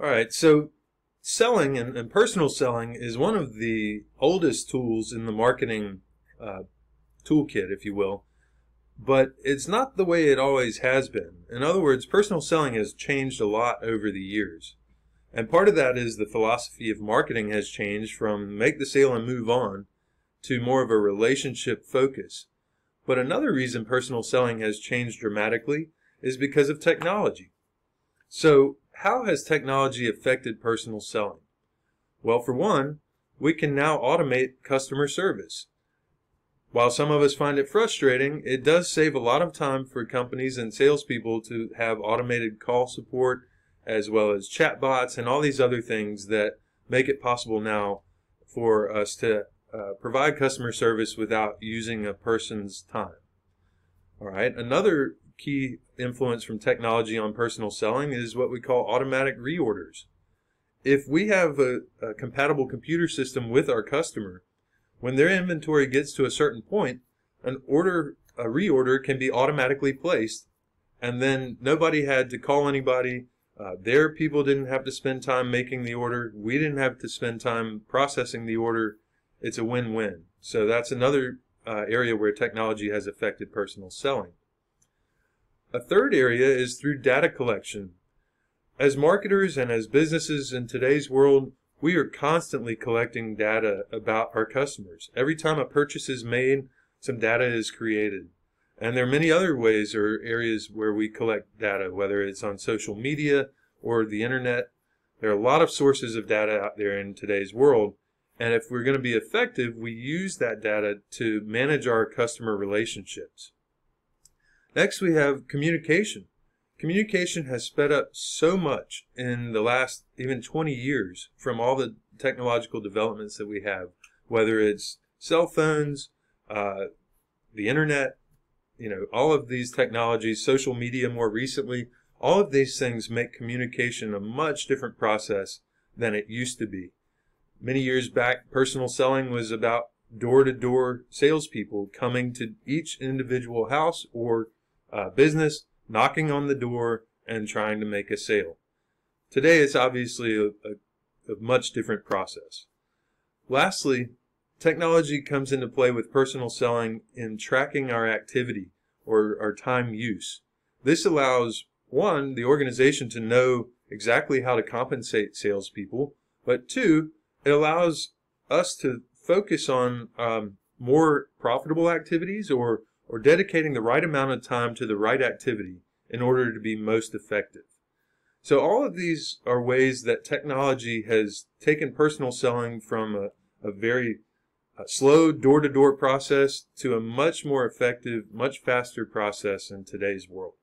All right, so selling and, and personal selling is one of the oldest tools in the marketing uh, toolkit, if you will. But it's not the way it always has been. In other words, personal selling has changed a lot over the years. And part of that is the philosophy of marketing has changed from make the sale and move on to more of a relationship focus. But another reason personal selling has changed dramatically is because of technology. So, how has technology affected personal selling? Well, for one, we can now automate customer service. While some of us find it frustrating, it does save a lot of time for companies and salespeople to have automated call support as well as chatbots and all these other things that make it possible now for us to uh, provide customer service without using a person's time. All right. Another key influence from technology on personal selling is what we call automatic reorders. If we have a, a compatible computer system with our customer, when their inventory gets to a certain point, an order, a reorder can be automatically placed, and then nobody had to call anybody. Uh, their people didn't have to spend time making the order. We didn't have to spend time processing the order. It's a win-win. So that's another uh, area where technology has affected personal selling. A third area is through data collection. As marketers and as businesses in today's world, we are constantly collecting data about our customers. Every time a purchase is made, some data is created. And there are many other ways or areas where we collect data, whether it's on social media or the internet. There are a lot of sources of data out there in today's world. And if we're going to be effective, we use that data to manage our customer relationships. Next, we have communication. Communication has sped up so much in the last even 20 years from all the technological developments that we have, whether it's cell phones, uh, the internet, you know, all of these technologies, social media more recently, all of these things make communication a much different process than it used to be. Many years back, personal selling was about door to door salespeople coming to each individual house or uh, business, knocking on the door, and trying to make a sale. Today, it's obviously a, a, a much different process. Lastly, technology comes into play with personal selling in tracking our activity or our time use. This allows, one, the organization to know exactly how to compensate salespeople, but two, it allows us to focus on um, more profitable activities or, or dedicating the right amount of time to the right activity in order to be most effective. So all of these are ways that technology has taken personal selling from a, a very a slow door-to-door process to a much more effective, much faster process in today's world.